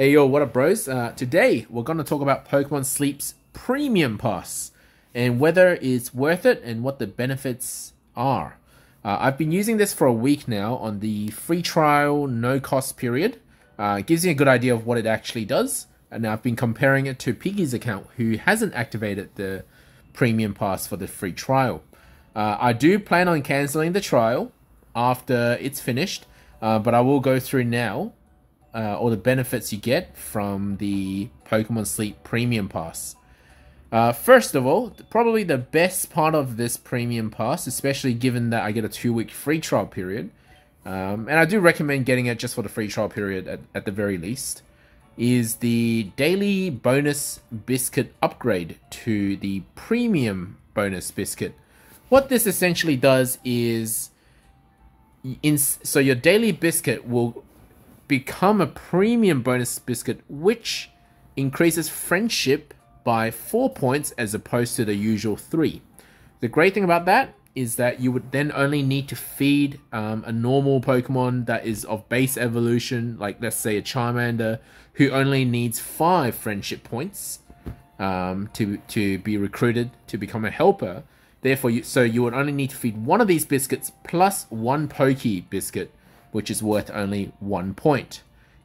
Hey yo, what up bros? Uh, today we're going to talk about Pokemon Sleep's Premium Pass and whether it's worth it and what the benefits are. Uh, I've been using this for a week now on the free trial, no cost period. Uh, it gives you a good idea of what it actually does. And I've been comparing it to Piggy's account who hasn't activated the Premium Pass for the free trial. Uh, I do plan on cancelling the trial after it's finished, uh, but I will go through now uh, all the benefits you get from the Pokemon Sleep Premium Pass. Uh, first of all, probably the best part of this Premium Pass, especially given that I get a two week free trial period, um, and I do recommend getting it just for the free trial period at, at the very least, is the daily bonus biscuit upgrade to the Premium bonus biscuit. What this essentially does is. In, so your daily biscuit will become a premium bonus biscuit, which increases friendship by 4 points as opposed to the usual 3. The great thing about that is that you would then only need to feed um, a normal Pokemon that is of base evolution, like let's say a Charmander, who only needs 5 friendship points um, to, to be recruited to become a helper. Therefore, you, so you would only need to feed one of these biscuits plus one Poke biscuit which is worth only one point.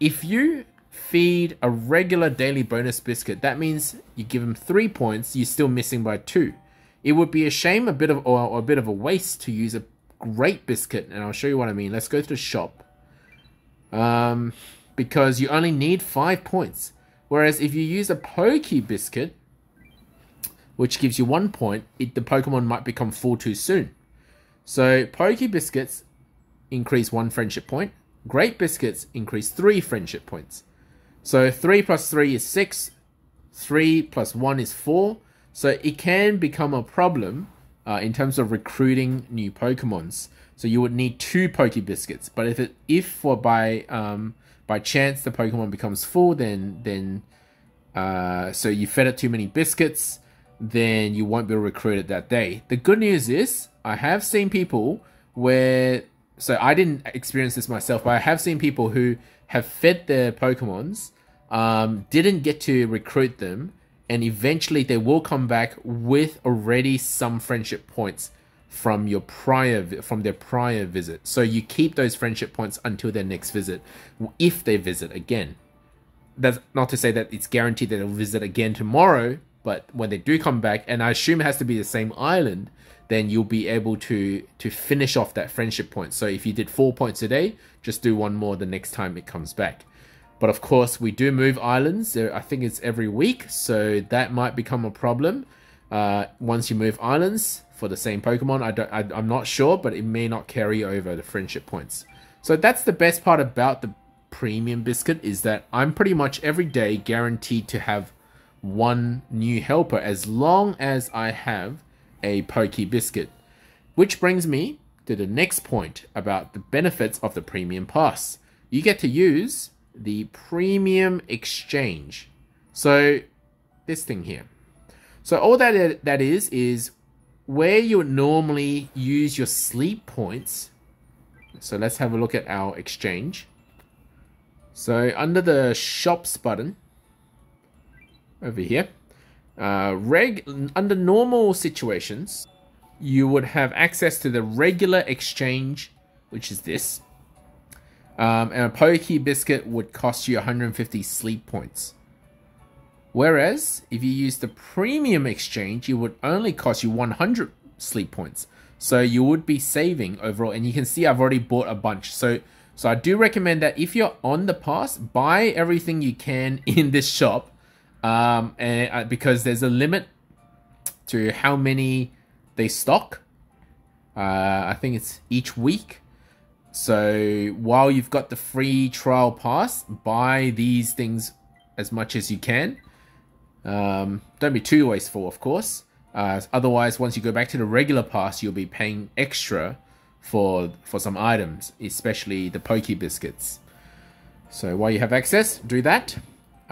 If you feed a regular daily bonus biscuit, that means you give them three points, you're still missing by two. It would be a shame, a bit of or, or a bit of a waste to use a great biscuit, and I'll show you what I mean. Let's go to the shop. Um, because you only need five points. Whereas if you use a Poke biscuit, which gives you one point, it, the Pokemon might become full too soon. So Poke biscuits increase one friendship point. Great Biscuits increase three friendship points. So 3 plus 3 is 6. 3 plus 1 is 4. So it can become a problem uh, in terms of recruiting new Pokemons. So you would need two Poke Biscuits. But if it if for by um, by chance the Pokemon becomes full, then then uh, so you fed it too many biscuits, then you won't be able to recruit it that day. The good news is I have seen people where so I didn't experience this myself, but I have seen people who have fed their Pokemons, um, didn't get to recruit them, and eventually they will come back with already some friendship points from your prior from their prior visit. So you keep those friendship points until their next visit, if they visit again. That's not to say that it's guaranteed that they'll visit again tomorrow, but when they do come back, and I assume it has to be the same island, then you'll be able to to finish off that friendship point. So if you did four points a day, just do one more the next time it comes back. But of course, we do move islands. I think it's every week, so that might become a problem. Uh, once you move islands for the same Pokemon, I don't, I, I'm not sure, but it may not carry over the friendship points. So that's the best part about the premium biscuit is that I'm pretty much every day guaranteed to have one new helper as long as I have a pokey Biscuit. Which brings me to the next point about the benefits of the Premium Pass. You get to use the Premium Exchange. So, this thing here. So, all that that is, is where you would normally use your sleep points. So, let's have a look at our exchange. So, under the Shops button, over here, uh, reg under normal situations, you would have access to the regular exchange, which is this. Um, and a Pokey Biscuit would cost you 150 sleep points. Whereas, if you use the Premium Exchange, it would only cost you 100 sleep points. So you would be saving overall. And you can see I've already bought a bunch. So, so I do recommend that if you're on the pass, buy everything you can in this shop um, and uh, because there's a limit to how many they stock. Uh, I think it's each week. So while you've got the free trial pass, buy these things as much as you can. Um, don't be too wasteful, of course. Uh, otherwise, once you go back to the regular pass, you'll be paying extra for for some items, especially the pokey Biscuits. So while you have access, do that.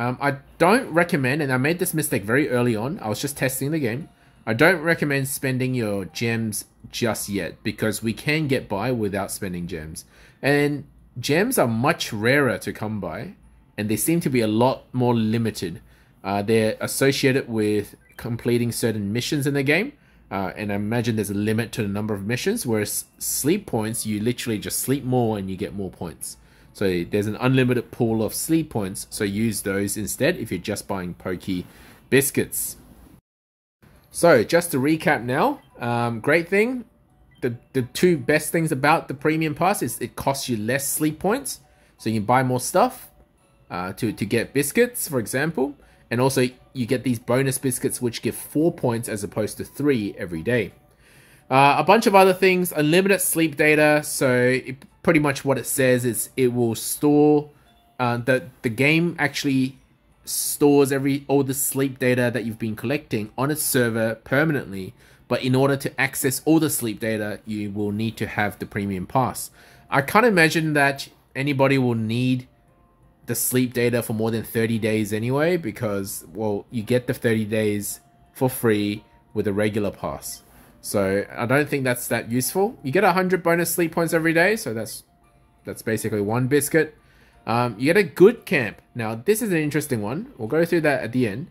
Um, I don't recommend, and I made this mistake very early on. I was just testing the game. I don't recommend spending your gems just yet because we can get by without spending gems. And gems are much rarer to come by and they seem to be a lot more limited. Uh, they're associated with completing certain missions in the game, uh, and I imagine there's a limit to the number of missions, whereas sleep points, you literally just sleep more and you get more points. So there's an unlimited pool of sleep points, so use those instead if you're just buying Poke biscuits. So just to recap now, um, great thing, the, the two best things about the premium pass is it costs you less sleep points, so you can buy more stuff uh, to, to get biscuits, for example. And also you get these bonus biscuits which give 4 points as opposed to 3 every day. Uh, a bunch of other things, unlimited sleep data. So it, pretty much what it says is it will store, uh, the, the game actually stores every all the sleep data that you've been collecting on its server permanently. But in order to access all the sleep data, you will need to have the premium pass. I can't imagine that anybody will need the sleep data for more than 30 days anyway because well you get the 30 days for free with a regular pass so i don't think that's that useful. You get 100 bonus sleep points every day so that's that's basically one biscuit. Um, you get a good camp. Now this is an interesting one. We'll go through that at the end.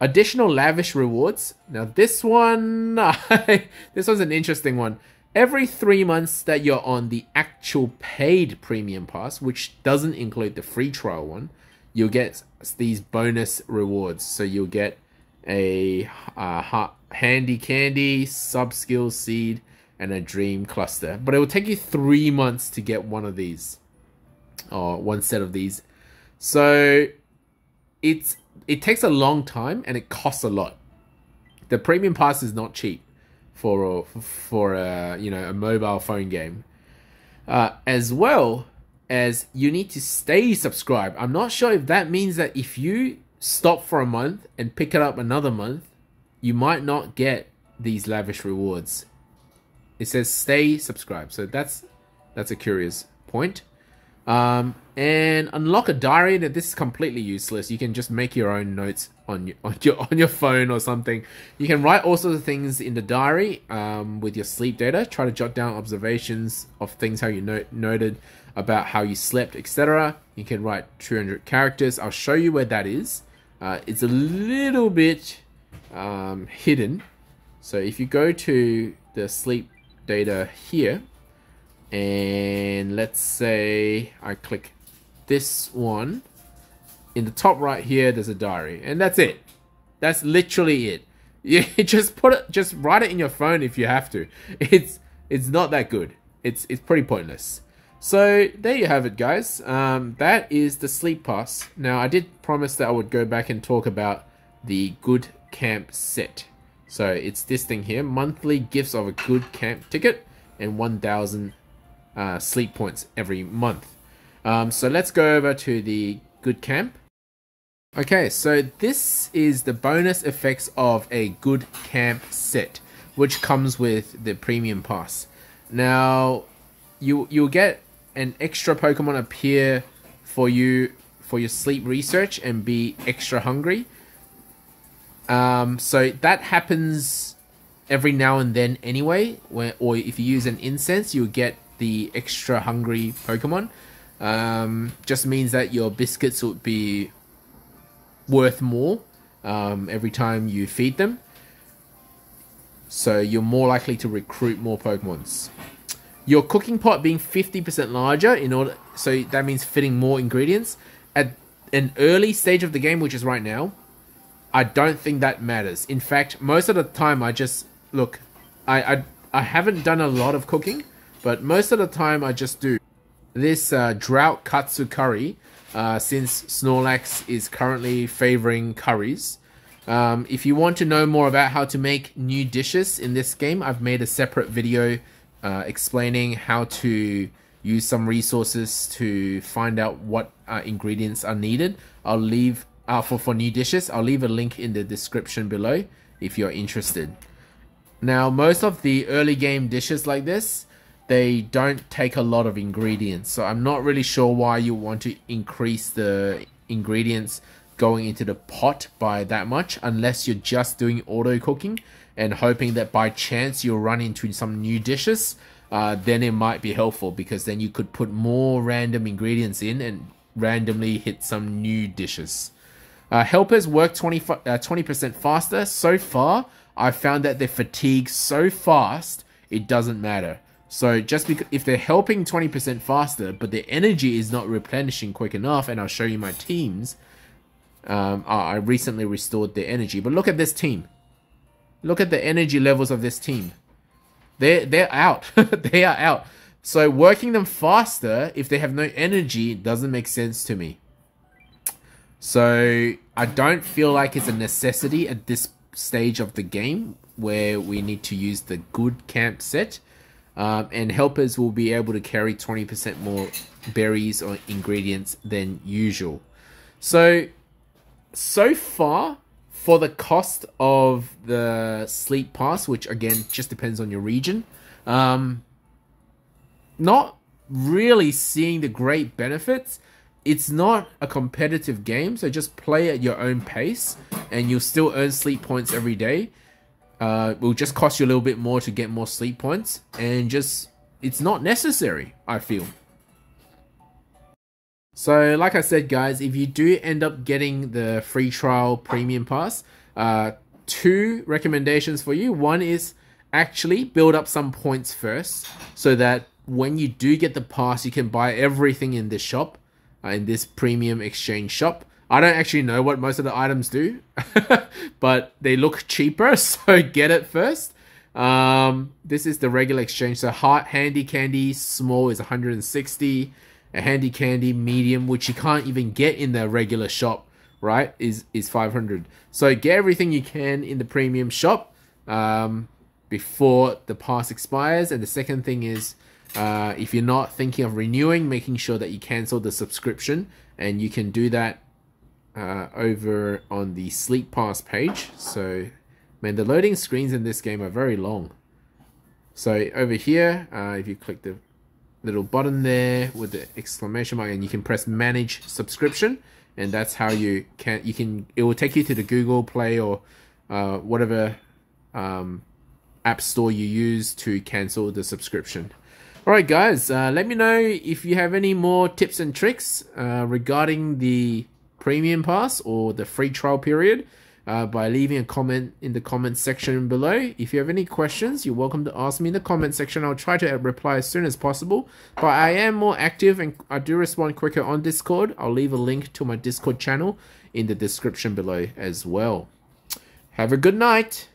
Additional lavish rewards. Now this one this was an interesting one. Every three months that you're on the actual paid premium pass, which doesn't include the free trial one, you'll get these bonus rewards. So you'll get a uh, handy candy, sub skill seed, and a dream cluster. But it will take you three months to get one of these, or one set of these. So it's it takes a long time and it costs a lot. The premium pass is not cheap for a, for a you know a mobile phone game, uh, as well as you need to stay subscribed. I'm not sure if that means that if you stop for a month and pick it up another month, you might not get these lavish rewards. It says stay subscribed, so that's that's a curious point. Um, and unlock a diary. That this is completely useless. You can just make your own notes on your on your on your phone or something. You can write all sorts of things in the diary um, with your sleep data. Try to jot down observations of things how you note, noted about how you slept, etc. You can write 200 characters. I'll show you where that is. Uh, it's a little bit um, hidden. So if you go to the sleep data here, and let's say I click this one in the top right here there's a diary and that's it. That's literally it. You just put it just write it in your phone if you have to. It's it's not that good. It's it's pretty pointless so there you have it guys um, that is the sleep pass now I did promise that I would go back and talk about the good camp set so it's this thing here monthly gifts of a good camp ticket and 1000 uh, sleep points every month. Um, so let's go over to the good camp. Okay, so this is the bonus effects of a good camp set, which comes with the premium pass. Now, you you'll get an extra Pokemon appear for you for your sleep research and be extra hungry. Um, so that happens every now and then anyway. Where, or if you use an incense, you'll get the extra hungry Pokemon. Um, just means that your biscuits would be worth more um, every time you feed them. So you're more likely to recruit more Pokemons. Your cooking pot being 50% larger in order so that means fitting more ingredients at an early stage of the game which is right now. I don't think that matters. In fact, most of the time I just look I I, I haven't done a lot of cooking but most of the time, I just do this uh, drought katsu curry. Uh, since Snorlax is currently favoring curries. Um, if you want to know more about how to make new dishes in this game, I've made a separate video uh, explaining how to use some resources to find out what uh, ingredients are needed. I'll leave uh, for, for new dishes. I'll leave a link in the description below if you're interested. Now, most of the early game dishes like this, they don't take a lot of ingredients. So I'm not really sure why you want to increase the ingredients going into the pot by that much unless you're just doing auto cooking and hoping that by chance you'll run into some new dishes uh, then it might be helpful because then you could put more random ingredients in and randomly hit some new dishes. Uh, helpers work 20, uh, 20% faster. So far, I've found that they fatigue so fast, it doesn't matter. So just because if they're helping 20% faster, but their energy is not replenishing quick enough, and I'll show you my teams, um, I recently restored their energy. But look at this team. Look at the energy levels of this team. They're, they're out. they are out. So working them faster, if they have no energy, doesn't make sense to me. So I don't feel like it's a necessity at this stage of the game where we need to use the good camp set. Um, and helpers will be able to carry 20% more berries or ingredients than usual. So, so far, for the cost of the sleep pass, which again just depends on your region, um, not really seeing the great benefits. It's not a competitive game, so just play at your own pace, and you'll still earn sleep points every day. Uh, it will just cost you a little bit more to get more sleep points, and just it's not necessary. I feel. So, like I said, guys, if you do end up getting the free trial premium pass, uh, two recommendations for you. One is actually build up some points first so that when you do get the pass, you can buy everything in this shop, uh, in this premium exchange shop. I don't actually know what most of the items do, but they look cheaper, so get it first. Um, this is the regular exchange. So hot handy candy small is 160 a handy candy medium, which you can't even get in the regular shop, right? Is is 500. So get everything you can in the premium shop um, before the pass expires. And the second thing is, uh, if you're not thinking of renewing, making sure that you cancel the subscription, and you can do that uh, over on the Sleep Pass page. So, man, the loading screens in this game are very long. So over here, uh, if you click the little button there with the exclamation mark and you can press manage subscription and that's how you can you can it will take you to the Google Play or uh, whatever um, app store you use to cancel the subscription. Alright guys, uh, let me know if you have any more tips and tricks uh, regarding the premium pass or the free trial period uh, by leaving a comment in the comment section below. If you have any questions, you're welcome to ask me in the comment section. I'll try to reply as soon as possible. But I am more active and I do respond quicker on Discord. I'll leave a link to my Discord channel in the description below as well. Have a good night.